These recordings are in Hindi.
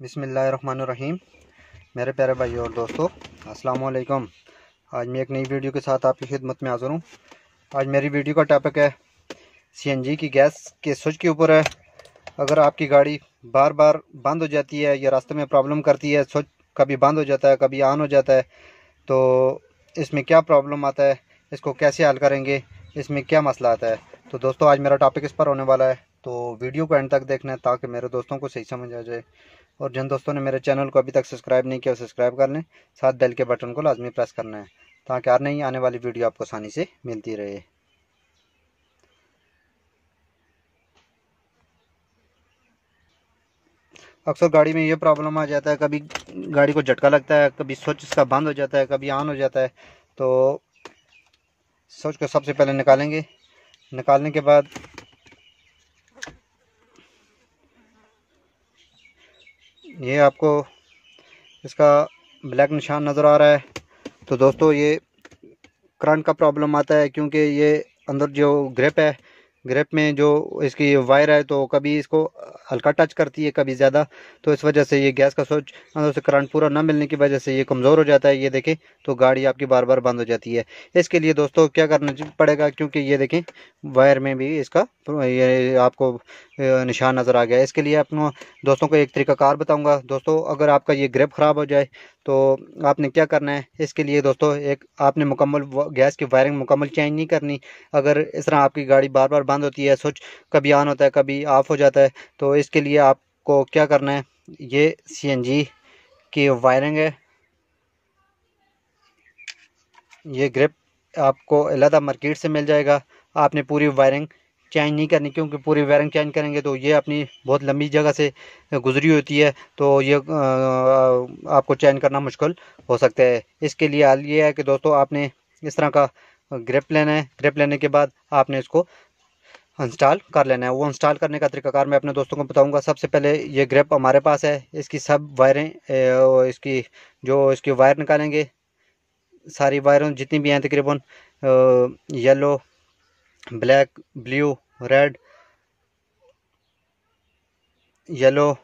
बिसमीम मेरे प्यारे भाई और दोस्तों अस्सलाम वालेकुम आज मैं एक नई वीडियो के साथ आपकी खिदमत में हाज़िर हूँ। आज मेरी वीडियो का टॉपिक है सीएनजी की गैस के स्विच के ऊपर है। अगर आपकी गाड़ी बार बार बंद हो जाती है या रास्ते में प्रॉब्लम करती है, स्विच कभी बंद हो जाता है, कभी ऑन हो जाता है तो इसमें क्या प्रॉब्लम आता है, इसको कैसे हल करेंगे, इसमें क्या मसला आता है। तो दोस्तों, आज मेरा टॉपिक इस पर होने वाला है। तो वीडियो को एंड तक देखना है ताकि मेरे दोस्तों को सही समझ आ जाए। और जिन दोस्तों ने मेरे चैनल को अभी तक सब्सक्राइब नहीं किया, सब्सक्राइब कर लें। साथ बेल के बटन को लाजमी प्रेस करना है, ताकि हर नई आने वाली वीडियो आपको आसानी से मिलती रहे। अक्सर गाड़ी में ये प्रॉब्लम आ जाता है, कभी गाड़ी को झटका लगता है, कभी स्विच इसका बंद हो जाता है, कभी ऑन हो जाता है। तो स्विच को सबसे पहले निकालेंगे। निकालने के बाद ये आपको इसका ब्लैक निशान नज़र आ रहा है। तो दोस्तों, ये करंट का प्रॉब्लम आता है क्योंकि ये अंदर जो ग्रिप है, ग्रिप में जो इसकी वायर है तो कभी इसको हल्का टच करती है कभी ज़्यादा तो इस वजह से ये गैस का स्विच अंदर से करंट पूरा ना मिलने की वजह से ये कमज़ोर हो जाता है। ये देखें तो गाड़ी आपकी बार बार बंद हो जाती है। इसके लिए दोस्तों क्या करना पड़ेगा? क्योंकि ये देखें, वायर में भी इसका ये आपको निशान नज़र आ गया। इसके लिए अपनों दोस्तों को एक तरीका कार बताऊँगा। दोस्तों, अगर आपका ये ग्रिप ख़राब हो जाए तो आपने क्या करना है? इसके लिए दोस्तों, एक आपने मुकम्मल गैस की वायरिंग मुकम्मल चेंज नहीं करनी। अगर इस तरह आपकी गाड़ी बार बार बंद होती है, स्विच कभी ऑन होता है, कभी ऑफ़ हो जाता है तो इसके लिए आपको क्या करना है? ये सीएनजी की वायरिंग है। ये ग्रिप आपको अलहदा मार्केट से मिल जाएगा। आपने पूरी वायरिंग चेंज नहीं करनी, क्योंकि पूरी वायरिंग चेंज करेंगे तो ये अपनी बहुत लंबी जगह से गुजरी होती है तो ये आपको चेंज करना मुश्किल हो सकता है। इसके लिए हाल ये है कि दोस्तों, आपने इस तरह का ग्रिप लेना है। ग्रिप लेने के बाद आपने इसको इंस्टॉल कर लेना है। वो इंस्टॉल करने का तरीकाकार मैं अपने दोस्तों को बताऊँगा। सबसे पहले ये ग्रिप हमारे पास है। इसकी सब वायरें इसकी जो इसकी वायर निकालेंगे। सारी वायरों जितनी भी हैं तकरीबन yellow black blue red yellow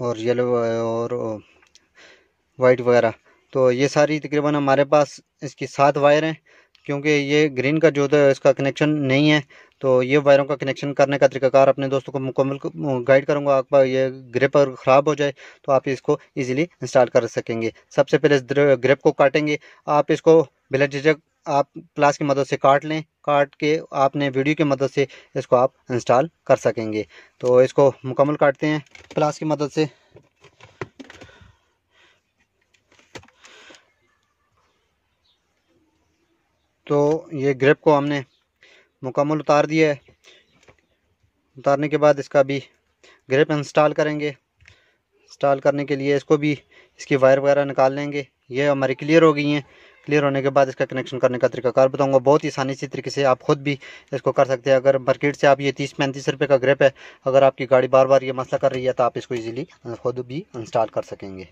और येलो और वाइट वगैरह। तो ये सारी तकरीबन हमारे पास इसकी सात वायर हैं। क्योंकि ये ग्रीन का जो है, इसका कनेक्शन नहीं है तो ये वायरों का कनेक्शन करने का तरीकाकार अपने दोस्तों को मुकम्मल गाइड करूँगा आपका ये ग्रिप अगर ख़राब हो जाए तो आप इसको इजीली इंस्टॉल कर सकेंगे। सबसे पहले इस ग्रिप को काटेंगे। आप इसको बिला झिझक, आप प्लास की मदद से काट लें, काट के आपने वीडियो की मदद से इसको आप इंस्टॉल कर सकेंगे। तो इसको मुकम्मल काटते हैं प्लास की मदद से। तो ये ग्रिप को हमने मुकम्मल उतार दिया है। उतारने के बाद इसका भी ग्रिप इंस्टॉल करेंगे। इंस्टॉल करने के लिए इसको भी इसकी वायर वगैरह निकाल लेंगे। ये हमारी क्लियर हो गई हैं। क्लियर होने के बाद इसका कनेक्शन करने का तरीका कार बताऊँगा। बहुत ही आसानी से तरीके से आप खुद भी इसको कर सकते हैं। अगर मार्केट से आप ये तीस पैंतीस रुपये का ग्रिप है, अगर आपकी गाड़ी बार बार ये मसला कर रही है तो आप इसको ईजिली खुद भी इंस्टॉल कर सकेंगे।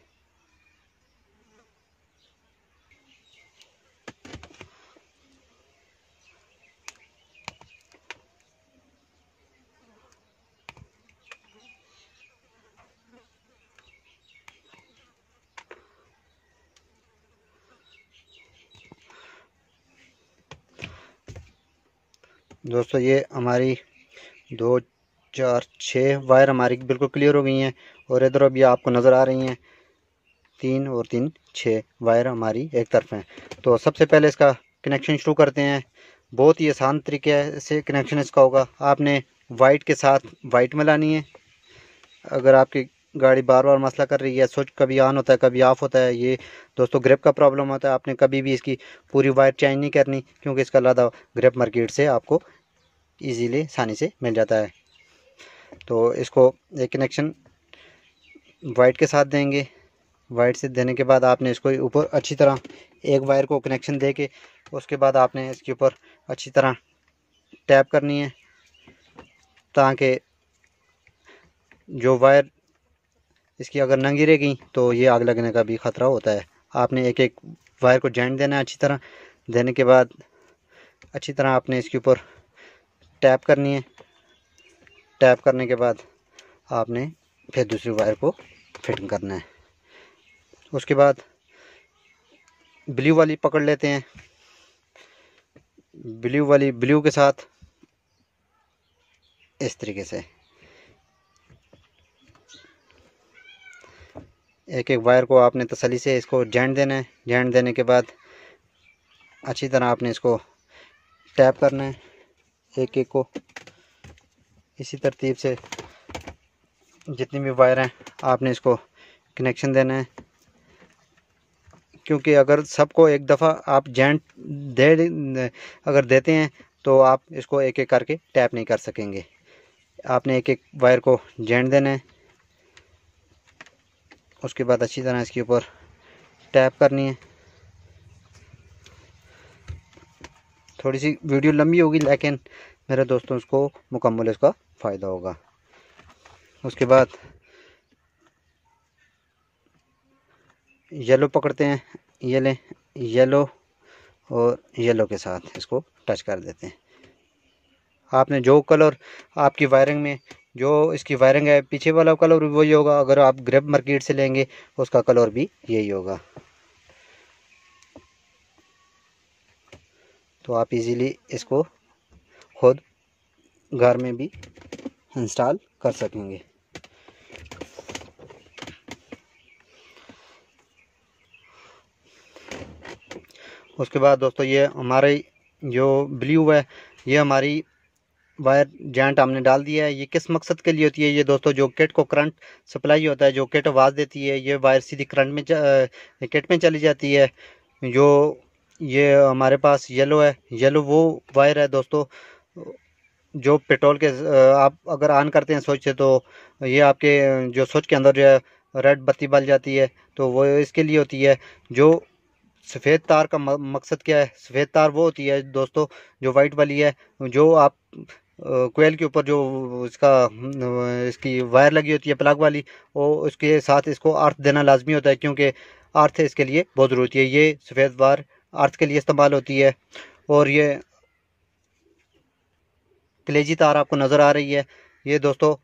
दोस्तों, ये हमारी दो, चार छः वायर हमारी बिल्कुल क्लियर हो गई हैं और इधर अभी आपको नज़र आ रही हैं। तीन और तीन छः वायर हमारी एक तरफ़ हैं। तो सबसे पहले इसका कनेक्शन शुरू करते हैं। बहुत ही आसान तरीके से कनेक्शन इसका होगा। आपने वाइट के साथ वाइट मिलानी है। अगर आपकी गाड़ी बार बार मसला कर रही है स्विच कभी ऑन होता है, कभी ऑफ़ होता है। ये दोस्तों ग्रिप का प्रॉब्लम होता है। आपने कभी भी इसकी पूरी वायर चेंज नहीं करनी, क्योंकि इसका लादा ग्रिप मार्केट से आपको इजीली आसानी से मिल जाता है। तो इसको एक कनेक्शन वाइट के साथ देंगे। वाइट से देने के बाद आपने इसको ऊपर अच्छी तरह एक वायर को कनेक्शन दे के, उसके बाद आपने इसके ऊपर अच्छी तरह टैप करनी है, ताकि जो वायर इसकी अगर नंगी रहेगी तो ये आग लगने का भी ख़तरा होता है। आपने एक एक वायर को जॉइंट देना है अच्छी तरह। देने के बाद अच्छी तरह आपने इसके ऊपर टैप करनी है। टैप करने के बाद आपने फिर दूसरी वायर को फिटिंग करना है। उसके बाद ब्लू वाली पकड़ लेते हैं। ब्लू वाली, ब्लू के साथ इस तरीके से। एक एक वायर को आपने तसली से इसको जैंट देना है। जैंट देने के बाद अच्छी तरह आपने इसको टैप करना है एक एक को। इसी तरतीब से जितनी भी वायर हैं, आपने इसको कनेक्शन देना है। क्योंकि अगर सबको एक दफ़ा आप जेंट दे अगर देते हैं तो आप इसको एक एक करके टैप नहीं कर सकेंगे। आपने एक एक वायर को जेंट देना है। उसके बाद अच्छी तरह इसके ऊपर टैप करनी है। थोड़ी सी वीडियो लंबी होगी, लेकिन मेरे दोस्तों उसको मुकम्मल इसका फ़ायदा होगा। उसके बाद येलो पकड़ते हैं। ये लें येलो और येलो के साथ इसको टच कर देते हैं। आपने जो कलर आपकी वायरिंग में जो इसकी वायरिंग है, पीछे वाला कलर वही होगा। अगर आप ग्रेप मार्केट से लेंगे, उसका कलर भी यही होगा। तो आप इजीली इसको खुद घर में भी इंस्टॉल कर सकेंगे। उसके बाद दोस्तों, ये हमारे जो ब्लू है, ये हमारी वायर जॉइंट हमने डाल दिया है। ये किस मकसद के लिए होती है? ये दोस्तों, जो किट को करंट सप्लाई होता है, जो किट आवाज़ देती है, ये वायर सीधी करंट में किट में चली जाती है। जो ये हमारे पास येलो है, येलो वो वायर है दोस्तों, जो पेट्रोल के आप अगर ऑन करते हैं स्विच से तो ये आपके, जो स्विच के अंदर जो है, रेड बत्ती बल जाती है तो वो इसके लिए होती है। जो सफ़ेद तार का मकसद क्या है? सफ़ेद तार वो होती है दोस्तों, जो वाइट वाली है, जो आप कोयल के ऊपर जो इसका इसकी वायर लगी होती है प्लग वाली, वो उसके साथ इसको अर्थ देना लाजमी होता है क्योंकि अर्थ इसके लिए बहुत ज़रूरत है। ये सफ़ेद वायर अर्थ के लिए इस्तेमाल होती है और ये कलेजी तार आपको नज़र आ रही है। ये दोस्तों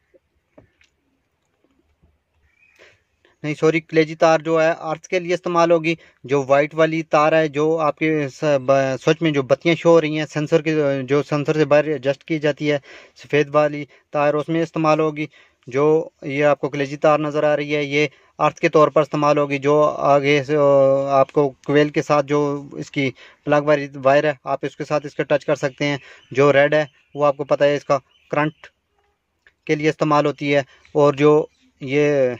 नहीं सॉरी कलेजी तार जो है अर्थ के लिए इस्तेमाल होगी। जो वाइट वाली तार है, जो आपके स्विच में जो बत्तियाँ शो हो रही हैं सेंसर के, जो सेंसर से बाहर एडजस्ट की जाती है, सफ़ेद वाली तार, उसमें इस्तेमाल होगी। जो ये आपको कलेजी तार नज़र आ रही है, ये अर्थ के तौर पर इस्तेमाल होगी। जो आगे से आपको क्वेल के साथ जो इसकी प्लग वाली वायर है, आप इसके साथ इसका टच कर सकते हैं। जो रेड है, वो आपको पता है, इसका करंट के लिए इस्तेमाल होती है। और जो ये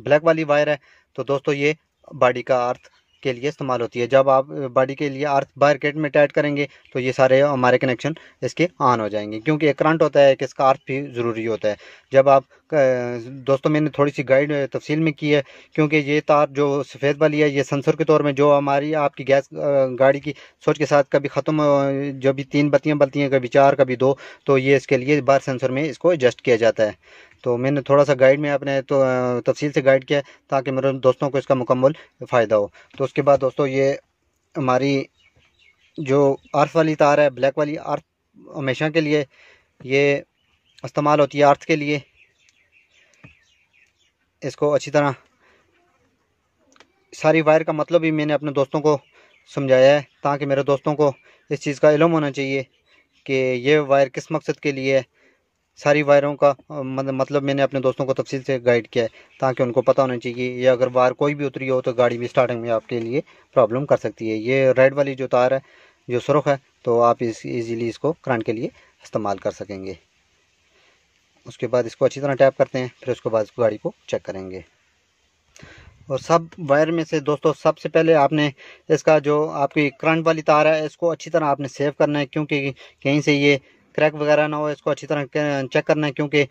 ब्लैक वाली वायर है तो दोस्तों ये बॉडी का अर्थ के लिए इस्तेमाल होती है। जब आप बॉडी के लिए अर्थ बायर केट में टाइट करेंगे तो ये सारे हमारे कनेक्शन इसके ऑन हो जाएँगे, क्योंकि एक करंट होता है कि इसका अर्थ भी ज़रूरी होता है। जब आप दोस्तों मैंने थोड़ी सी गाइड तफसील में की है, क्योंकि ये तार जो सफ़ेद वाली है, ये सेंसर के तौर में जो हमारी, आपकी गैस गाड़ी की सोच के साथ कभी ख़त्म जब भी तीन बत्तियाँ बलती हैं, कभी चार, कभी दो तो ये इसके लिए बार सेंसर में इसको एडजस्ट किया जाता है। तो मैंने थोड़ा सा गाइड में अपने तो तफसील से गाइड किया ताकि मेरे दोस्तों को इसका मुकम्मल फ़ायदा हो। तो उसके बाद दोस्तों ये हमारी जो अर्थ वाली तार है ब्लैक वाली अर्थ हमेशा के लिए ये इस्तेमाल होती है अर्थ के लिए। इसको अच्छी तरह सारी वायर का मतलब भी मैंने अपने दोस्तों को समझाया है ताकि मेरे दोस्तों को इस चीज़ का इलम होना चाहिए कि ये वायर किस मकसद के लिए है। सारी वायरों का मतलब मैंने अपने दोस्तों को तफसील से गाइड किया है, ताकि उनको पता होना चाहिए ये अगर वायर कोई भी उतरी हो तो गाड़ी भी स्टार्टिंग में आपके लिए प्रॉब्लम कर सकती है। ये रेड वाली जो तार है, जो सुरख है तो आप इस ईज़िली इसको करंट के लिए इस्तेमाल कर सकेंगे। उसके बाद इसको अच्छी तरह टैप करते हैं, फिर उसके बाद इसको गाड़ी को चेक करेंगे। और सब वायर में से दोस्तों, सबसे पहले आपने इसका जो आपकी करंट वाली तार है, इसको अच्छी तरह आपने सेव करना है, क्योंकि कहीं से ये क्रैक वगैरह ना हो, इसको अच्छी तरह चेक करना है, क्योंकि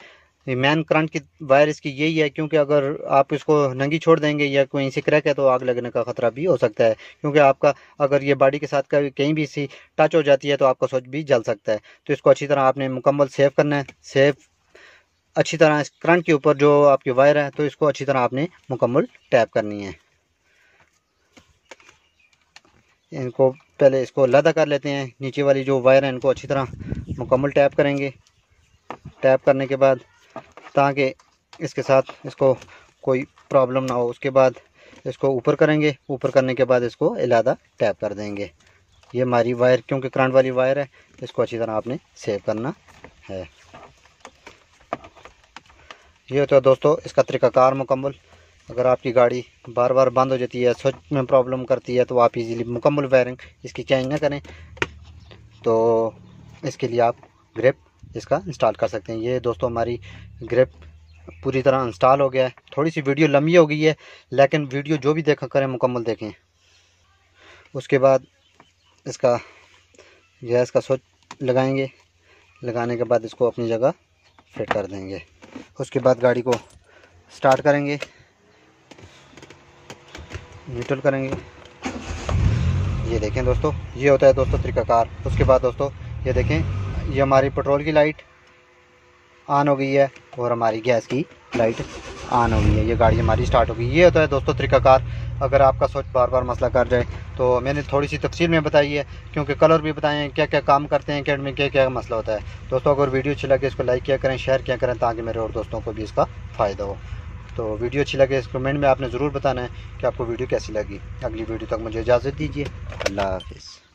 मैन करंट की वायर इसकी यही है, क्योंकि अगर आप इसको नंगी छोड़ देंगे या कोई से क्रैक है तो आग लगने का ख़तरा भी हो सकता है। क्योंकि आपका, अगर ये बॉडी के साथ कहीं भी सी टच हो जाती है तो आपका स्विच भी जल सकता है। तो इसको अच्छी तरह आपने मुकम्मल सेव करना है। सेव, अच्छी तरह इस करंट के ऊपर जो आपकी वायर है तो इसको अच्छी तरह आपने मुकम्मल टैप करनी है। इनको पहले इसको लदा कर लेते हैं। नीचे वाली जो वायर है, इनको अच्छी तरह मुकम्मल टैप करेंगे। टैप करने के बाद ताकि इसके साथ इसको कोई प्रॉब्लम ना हो। उसके बाद इसको ऊपर करेंगे। ऊपर करने के बाद इसको इलादा टैप कर देंगे। ये हमारी वायर, क्योंकि करंट वाली वायर है, इसको अच्छी तरह आपने सेव करना है। ये होता है दोस्तों, इसका तरीक़ाकार मुकम्मल। अगर आपकी गाड़ी बार बार बंद हो जाती है, स्विच में प्रॉब्लम करती है तो आप इजीली मुकम्मल वायरिंग इसकी चेंज ना करें। तो इसके लिए आप ग्रिप इसका इंस्टॉल कर सकते हैं। ये दोस्तों हमारी ग्रिप पूरी तरह इंस्टॉल हो गया है। थोड़ी सी वीडियो लंबी हो गई है, लेकिन वीडियो जो भी देखा करें, मुकम्मल देखें। उसके बाद इसका गैस का स्विच लगाएँगे। लगाने के बाद इसको अपनी जगह फिट कर देंगे। उसके बाद गाड़ी को स्टार्ट करेंगे। न्यूट्रल करेंगे। ये देखें दोस्तों, ये होता है दोस्तों तरीकाकार। उसके बाद दोस्तों ये देखें, ये हमारी पेट्रोल की लाइट ऑन हो गई है और हमारी गैस की लाइट ऑन हो गई है। ये गाड़ी हमारी स्टार्ट हो गई। ये होता है दोस्तों तरीकाकार। अगर आपका सोच बार बार मसला कर जाए तो मैंने थोड़ी सी तफसील में बताई है, क्योंकि कलर भी बताए हैं क्या क्या काम करते हैं कैड में क्या क्या मसला होता है। दोस्तों, अगर वीडियो अच्छी लगे, इसको लाइक किया करें शेयर किया करें, ताकि मेरे और दोस्तों को भी इसका फ़ायदा हो। तो वीडियो अच्छी लगे इस कमेंट में आपने ज़रूर बताना है कि आपको वीडियो कैसी लगी। अगली वीडियो तक मुझे इजाज़त दीजिए। अल्लाह हाफिज़।